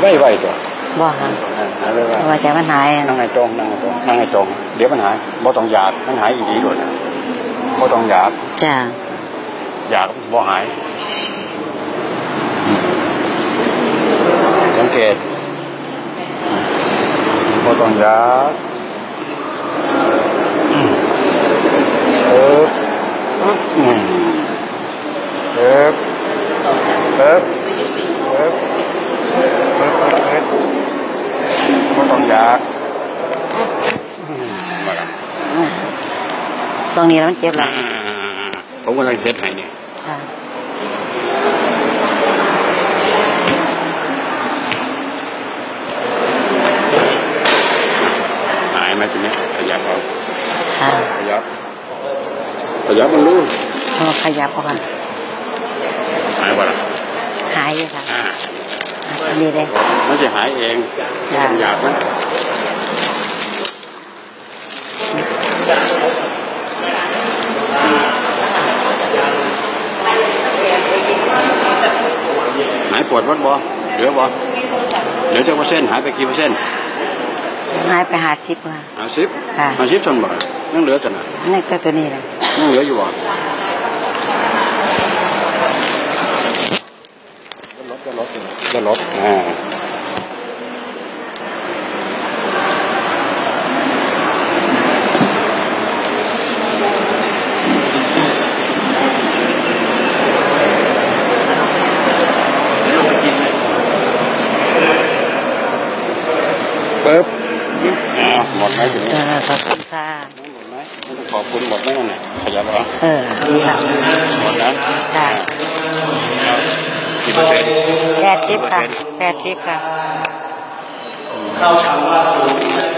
ไว้ไว้ตัวบ่ค่ะหายไว้ไว้ว่าจะมันหายนั่งไงตรงนั่งไงตรงนั่งไงตรง เดี๋ยวมันหายบ่ต้องอยากมันหายอีกทีโดดนะบ่ต้องอยากจ้าอยากบ่หาย สังเกตบ่ต้องอยากเอออึ๊บอืมเอ๊บเอ๊บเอ๊บเอ๊บเอ๊ บเอ๊บบ่ต้องอยากอืมมาละตรงนี้แล้วมันเจ็บหลังผมกำลังเช็ดให้เนี่ยค่ะหายไหมทีนี้ขยับเอาค่ะขยับขยับมันรู้พอขยับออกกัน หายว่าล่ะ หายอยู่ค่ะ อ่า อันนี้เลยมันจะหายเองจ้ะอยากไหมหายปวดวัดบ่เหลือบ่เหลือจักเปอร์เซ็นต์หายไปกี่เปอร์เซ็นต์หายไปหาชิปค่ะห้าสิบค่ะห้าสิบส่วนบ่ยังเหลือสนะนี่แต่ตัวนี้เลยยังเหลืออยู่บ่ลด ก็ลดก็ลดอ่าปึ๊บอ่าหมดไหมถึงเออขอบคุณค่ะหมดไหมไม่ต้องขอบคุณหมดไหมนั่นน่ะขยับเหรอเออดีละหมดนะค่ะกี่เปอร์เซ็นต์แป ดสิบค่ะแปดสิบค่ะ เข้าคำว่าศูนย์